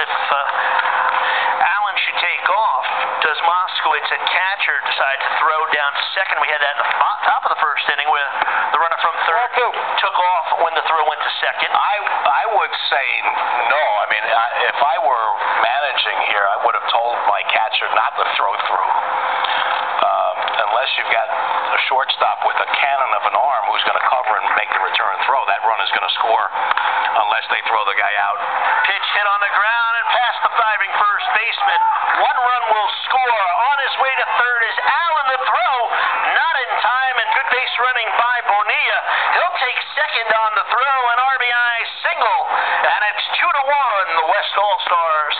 if uh, Allen should take off, does Moskowitz at catcher decide to throw down second? We had that in the top of the first inning where the runner from third well, took off when the throw went to second. I I would say no. I mean, I, if I were managing here, I would have told my catcher not to throw through. Um, unless you've got a shortstop with a cannon of an arm who's going to cover and make the return throw, that run is going to score unless they throw the guy out. Pitch hit Diving first baseman. One run will score. On his way to third is Allen. The throw not in time, and good base running by Bonilla. He'll take second on the throw, an RBI single, and it's two to one. The West All Stars.